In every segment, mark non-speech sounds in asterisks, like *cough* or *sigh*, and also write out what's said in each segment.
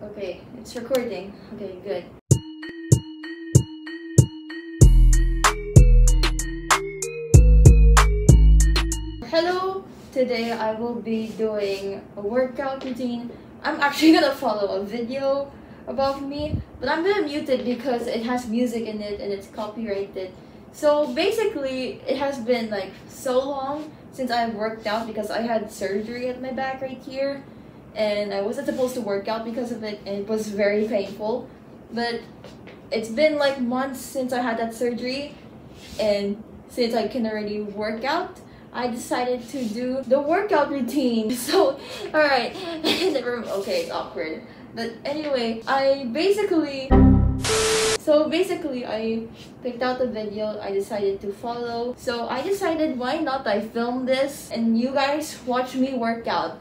Okay, it's recording. Okay, good. Hello! Today I will be doing a workout routine. I'm actually *laughs* gonna follow a video about me, but I'm gonna mute it because it has music in it and it's copyrighted. So basically, it has been like so long since I've worked out because I had surgery at my back right here and I wasn't supposed to work out because of it and it was very painful. But it's been like months since I had that surgery and since I can already work out, I decided to do the workout routine. *laughs* So, alright, *laughs* okay, it's awkward. But anyway, I basically so basically, I picked out the video I decided to follow. So I decided why not I film this and you guys watch me work out.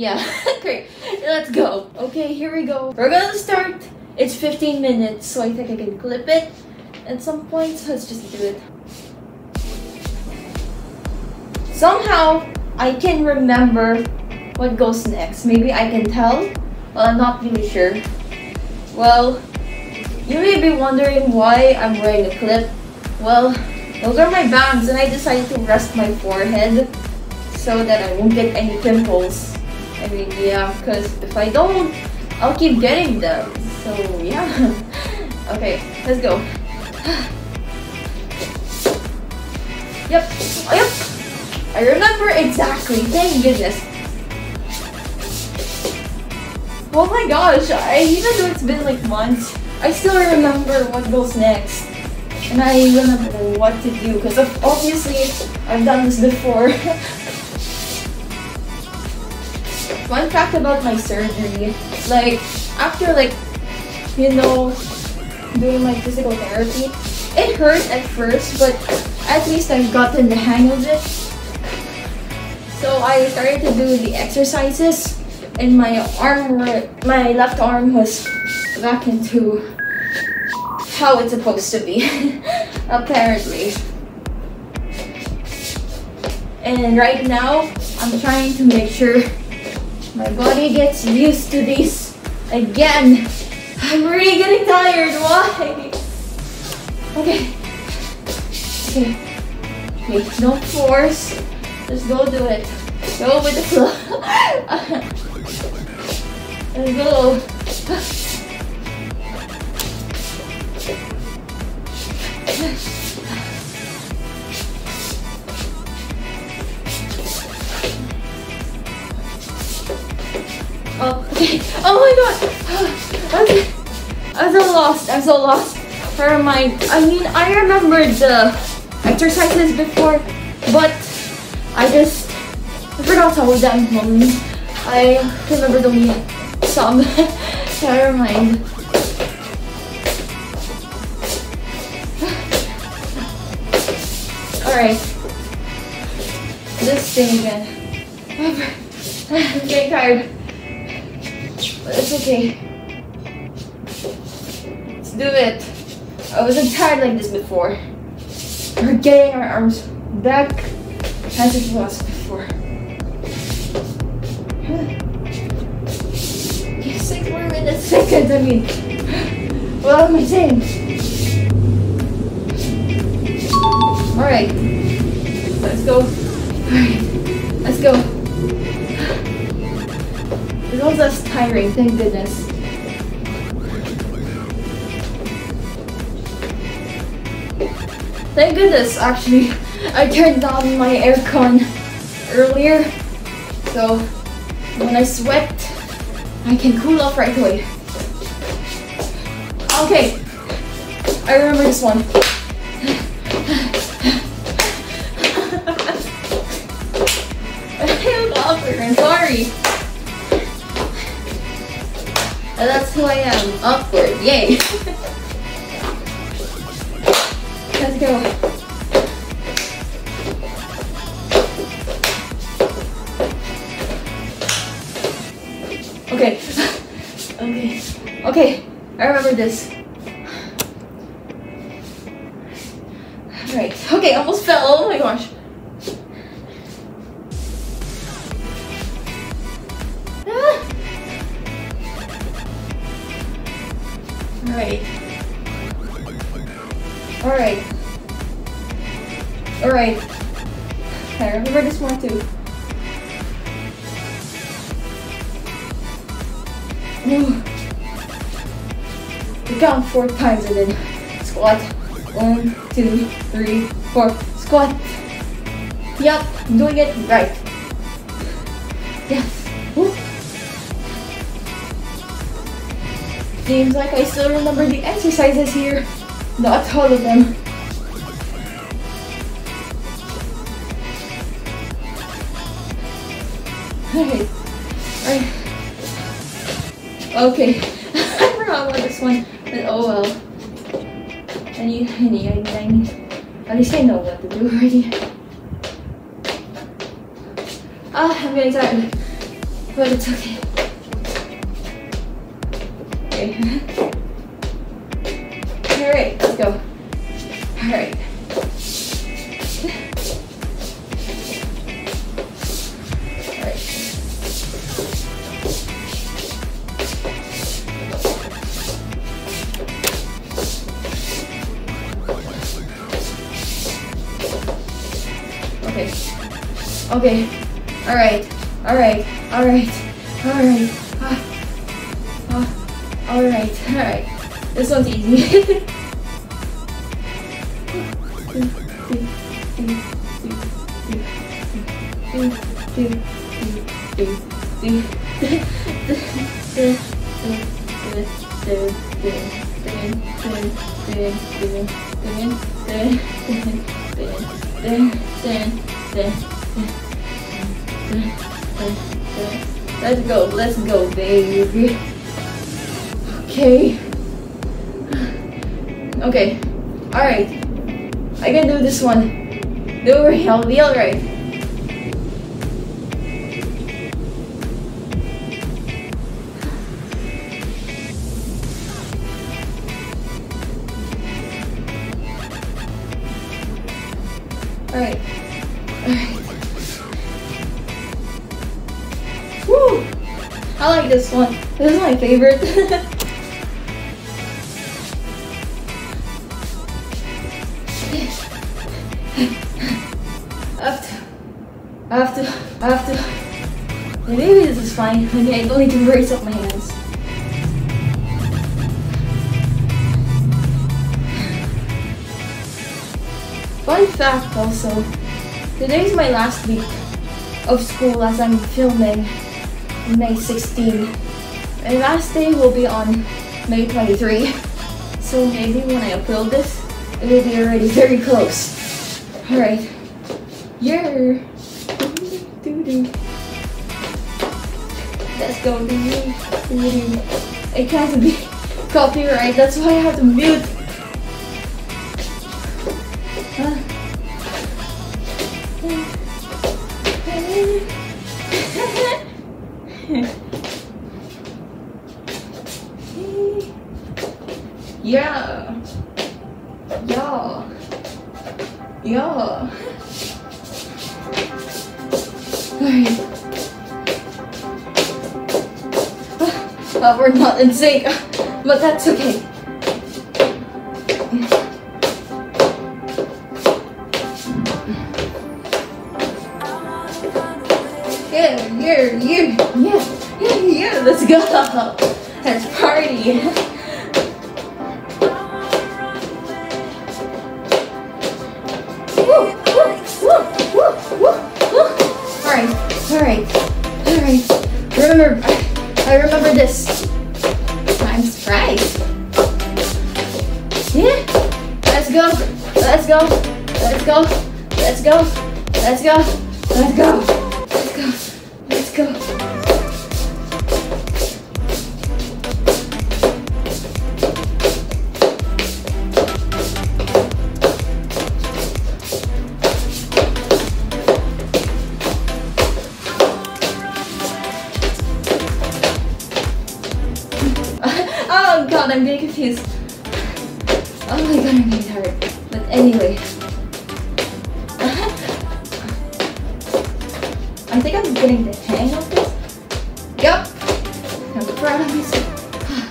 Yeah, *laughs* great. Let's go. Okay, here we go. We're gonna start. It's 15 minutes, so I think I can clip it at some point. So let's just do it. Somehow, I can remember what goes next. Maybe I can tell, but I'm not really sure. Well, you may be wondering why I'm wearing a clip. Well, those are my bangs and I decided to rest my forehead so that I won't get any pimples. I mean, yeah, because if I don't, I'll keep getting them. So, yeah. *laughs* okay, let's go. *sighs* yep, oh, yep. I remember exactly. Thank goodness. Oh my gosh, I, even though it's been like months, I still remember what goes next. And I even remember what to do, because obviously I've done this before. *laughs* One fact about my surgery, like, after like, you know, doing my physical therapy, it hurt at first, but at least I've gotten the hang of it. So I started to do the exercises and my arm, my left arm was back into how it's supposed to be, *laughs* apparently. And right now, I'm trying to make sure my body gets used to this again. I'm really getting tired, why? Okay. Okay. Okay, no force. Just go do it. Go with the flow. *laughs* Let's go. *laughs* Oh, okay. Oh my god. *gasps* Okay. I'm so lost. I'm so lost. Never mind. I mean, I remembered the exercises before, but I just forgot of them. I remembered only some. *laughs* Never mind. *sighs* Alright. This thing again. *laughs* I'm getting tired. It's okay. Let's do it. I wasn't tired like this before. We're getting our arms back as it was before. six more minutes, seconds, I mean. *sighs* What am I saying? Alright. Let's go. Alright. Let's go. Was less tiring, thank goodness. Thank goodness, actually. I turned on my aircon earlier. So, when I sweat, I can cool off right away. Okay, I remember this one. That's who I am, awkward, yay. *laughs* Let's go. Okay. *laughs* okay. Okay. I remember this. Alright. Alright. Alright. I remember this one too. Ooh. You count four times and then squat. One, two, three, four. Squat. Yup, doing it right. Yes. Seems like I still remember the exercises here. Not all of them. Alright. Okay. *laughs* I forgot about this one. But oh well. I need, I need, I need, I need. At least I know what to do *laughs* already. Ah, I'm getting tired. But it's okay okay. All right, let's go. All right. Okay. Okay. All right. All right. All right. All right. Ah. Alright. Alright. This one's easy. *laughs* Let's go, let's go, baby. Okay. Okay. Alright. I can do this one. Don't worry, I'll be alright. Alright. Alright. Woo! I like this one. This is my favorite. *laughs* I have to, I have to. Maybe this is fine. Okay, I don't need to brace up my hands. Fun fact also, today is my last week of school as I'm filming May 16. My last day will be on May 23. So maybe when I upload this, it will be already *laughs* very close. Alright. Yeah. Doo-doo. Let's go. Doo-doo. It can't be *laughs* copyright, that's why I have to mute. *laughs* Yeah. Yeah. Yeah. Alright. We're not in sync, but that's okay. Yeah, yeah, yeah, yeah, yeah, yeah, let's go. Let's party. Remember, I, remember this. I'm surprised. Yeah. Let's go. Let's go. Let's go. Let's go. Let's go. Let's go. Let's I'm of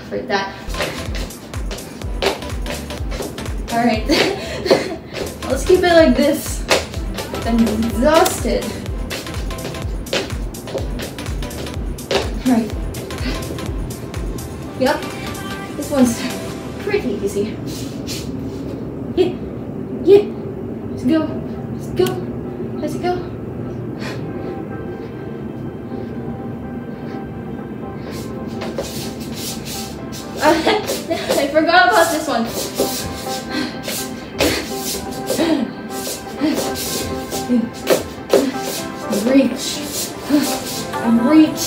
for that. Alright. *laughs* Let's keep it like this. I'm exhausted. Right. Yep. This one's pretty easy. Yeah. Yeah. Let's go. I forgot about this one. Reach. And reach.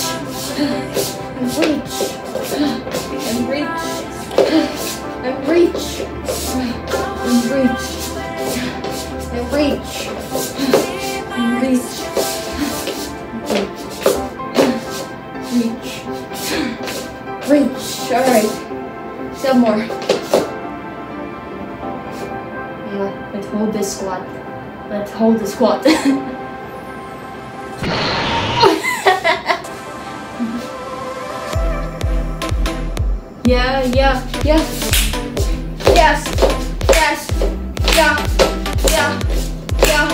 And reach. And reach. And reach. And reach. And reach. And reach. Reach. Reach. Alright. Some more. Yeah, let's hold this squat. Let's hold the squat. *laughs* yeah, yeah, yeah. Yes, yes, yeah, yeah, yeah,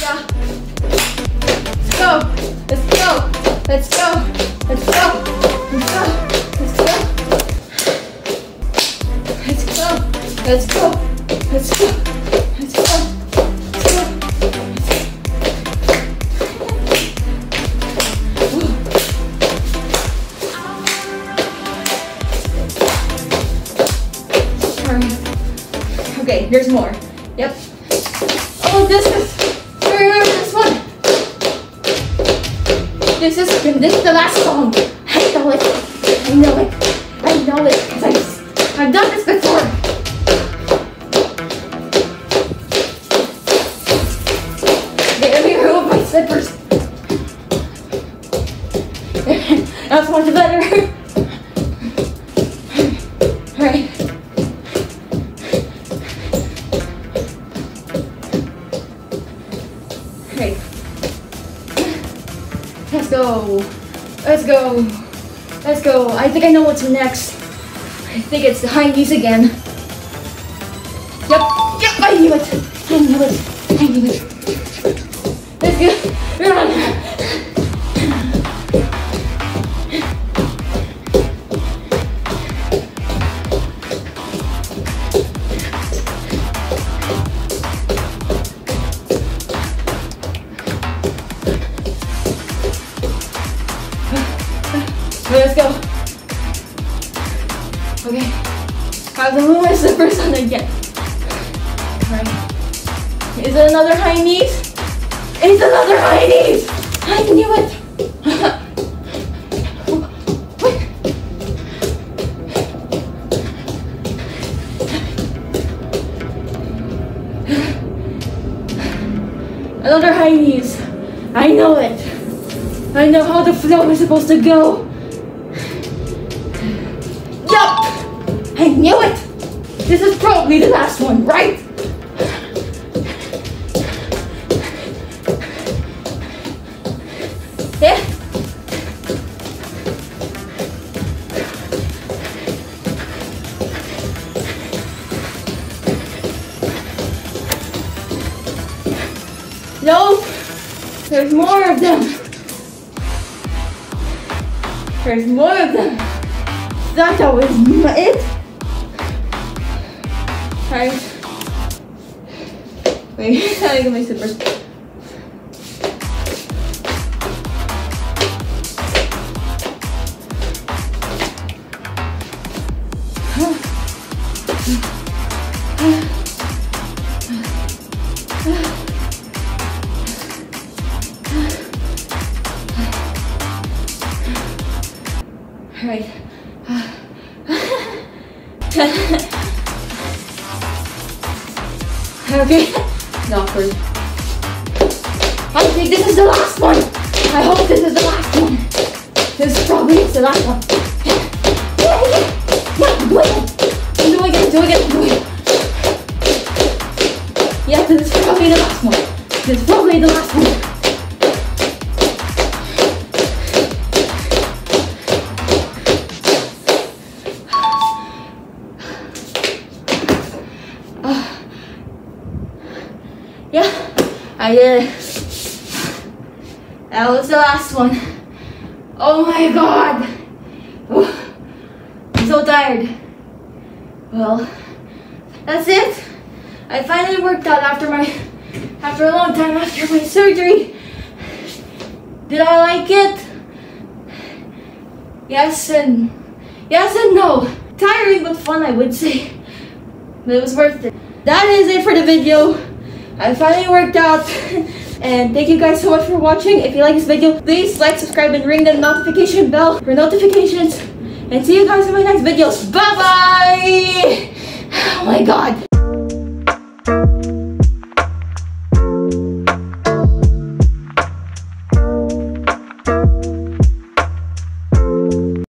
yeah. Let's go, let's go, let's go, let's go, let's go. Let's go. Let's go. Let's go. Let's. Okay, there's more. Yep. Oh, this is. Remember this one. This is this is the last song. Let's go. I think I know what's next. I think it's the high knees again. Yep. Yep, I knew it. I knew it. I knew it. Let's go. Okay. Have the movements the first one again. Alright. Is it another high knees? It's another high knees! I knew it! Another high knees. I know it. I know how the flow is supposed to go. This is probably the last one, right? Yeah. No, there's more of them. There's more of them. That was it. Alright. Wait, I get my slippers. Right. Okay. Awkward. I think this is the last one. I hope this is the last one. This probably is the last one. Yeah, do it. Do it again, do it again, do it. Yeah, this is probably the last one. This is probably the last one. I did it. That was the last one. Oh my god. I'm so tired. Well, that's it. I finally worked out after my after a long time after my surgery. Did I like it? Yes and yes and no. Tiring but fun I would say. But it was worth it. That is it for the video. I finally worked out. *laughs* And thank you guys so much for watching. If you like this video, please like, subscribe, and ring the notification bell for notifications. And see you guys in my next videos. Bye-bye! *sighs* Oh my god.